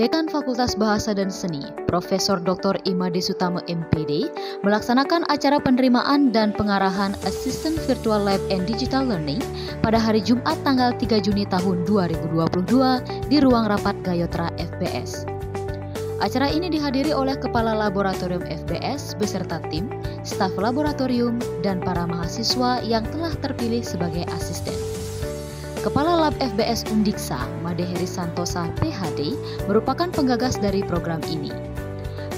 Dekan Fakultas Bahasa dan Seni, Profesor Dr. Imade Sutama MPD, melaksanakan acara penerimaan dan pengarahan Assistant Virtual Lab and Digital Learning pada hari Jumat tanggal 3 Juni tahun 2022 di ruang rapat Gayotra FBS. Acara ini dihadiri oleh Kepala Laboratorium FBS beserta tim, staf laboratorium, dan para mahasiswa yang telah terpilih sebagai asisten. Kepala Lab FBS Undiksa, Madeheri Santosa PhD, merupakan penggagas dari program ini.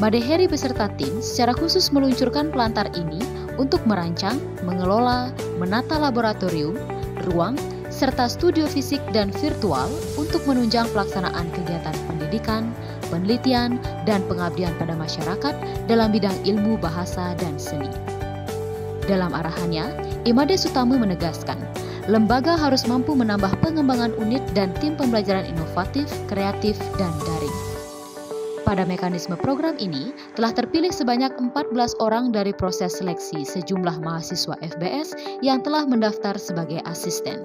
Madeheri beserta tim secara khusus meluncurkan pelantar ini untuk merancang, mengelola, menata laboratorium, ruang, serta studio fisik dan virtual untuk menunjang pelaksanaan kegiatan pendidikan, penelitian, dan pengabdian pada masyarakat dalam bidang ilmu bahasa dan seni. Dalam arahannya, Imade Sutamu menegaskan, lembaga harus mampu menambah pengembangan unit dan tim pembelajaran inovatif, kreatif, dan daring. Pada mekanisme program ini, telah terpilih sebanyak 14 orang dari proses seleksi sejumlah mahasiswa FBS yang telah mendaftar sebagai asisten.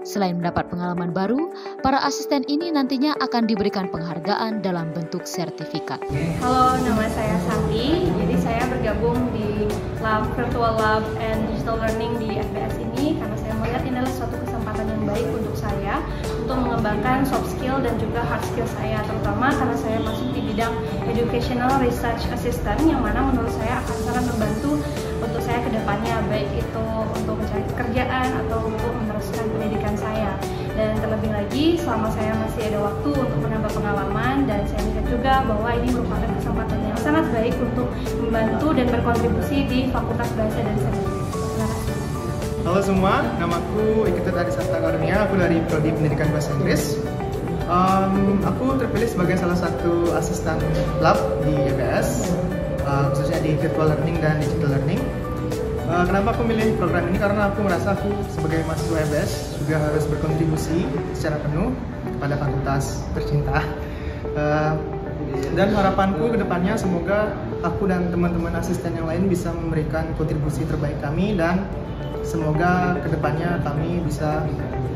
Selain mendapat pengalaman baru, para asisten ini nantinya akan diberikan penghargaan dalam bentuk sertifikat. Halo, nama saya Virtual Lab and Digital Learning di FBS ini karena saya melihat ini adalah suatu kesempatan yang baik untuk saya untuk mengembangkan soft skill dan juga hard skill saya, terutama karena saya masuk di bidang Educational Research Assistant yang mana menurut saya akan sangat membantu untuk saya ke depannya baik itu untuk mencari pekerjaan atau untuk meneruskan pendidikan saya. Dan terlebih lagi selama saya masih ada waktu pengalaman dan saya melihat juga bahwa ini merupakan kesempatan yang sangat baik untuk membantu dan berkontribusi di Fakultas Bahasa dan Seni. Halo semua, namaku Ikita Tadi Santa Karunia, aku dari Prodi Pendidikan Bahasa Inggris. Um, aku terpilih sebagai salah satu asisten lab di EBS uh, khususnya di virtual learning dan digital learning. Uh, kenapa aku milih program ini? Karena aku merasa aku sebagai mahasiswa EBS juga harus berkontribusi secara penuh pada fakultas tercinta. Uh, dan harapanku ke depannya semoga aku dan teman-teman asisten yang lain bisa memberikan kontribusi terbaik kami dan semoga ke depannya kami bisa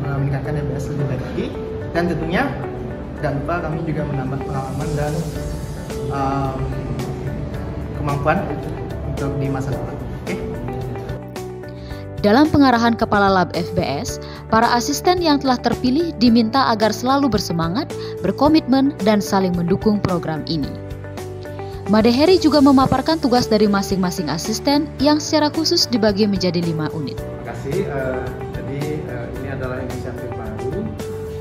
meningkatkan EBS lebih baik lagi dan tentunya tidak lupa kami juga menambah pengalaman dan um, kemampuan untuk di masa depan. Dalam pengarahan Kepala Lab FBS, para asisten yang telah terpilih diminta agar selalu bersemangat, berkomitmen, dan saling mendukung program ini. Madeheri juga memaparkan tugas dari masing-masing asisten yang secara khusus dibagi menjadi lima unit. Terima kasih. Uh, jadi uh, ini adalah inisiatif baru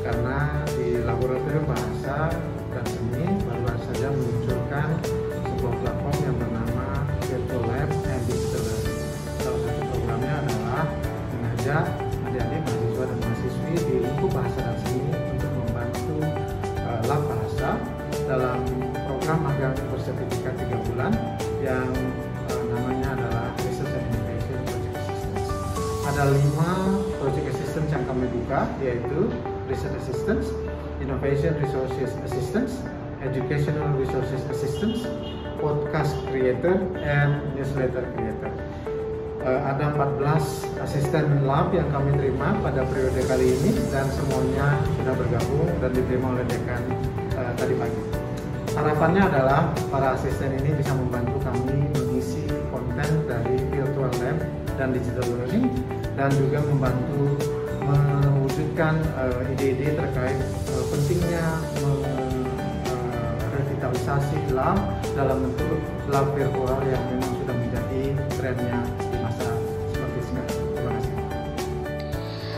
karena di laboratorium bahasa dan seni Ada lima project assistance yang kami buka yaitu Research Assistance, Innovation Resources Assistance, Educational Resources Assistance, Podcast Creator, and Newsletter Creator. Uh, ada 14 asisten lab yang kami terima pada periode kali ini dan semuanya sudah bergabung dan diterima oleh dekan uh, tadi pagi. Harapannya adalah para asisten ini bisa membantu kami dan digital learning dan juga membantu mewujudkan ide-ide uh, terkait uh, pentingnya revitalisasi uh, lab dalam bentuk lab virtual yang memang sudah menjadi trennya di masa seperti sekarang.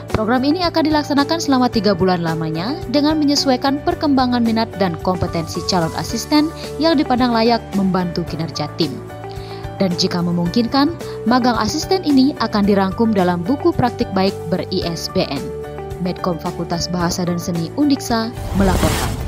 Program ini akan dilaksanakan selama tiga bulan lamanya dengan menyesuaikan perkembangan minat dan kompetensi calon asisten yang dipandang layak membantu kinerja tim. Dan jika memungkinkan, magang asisten ini akan dirangkum dalam buku praktik baik ber-ISBN. Medcom Fakultas Bahasa dan Seni Undiksa melaporkan.